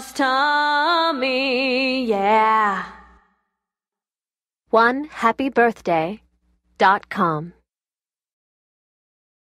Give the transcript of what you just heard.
loves Tommy, yeah. One happy birthday dot com.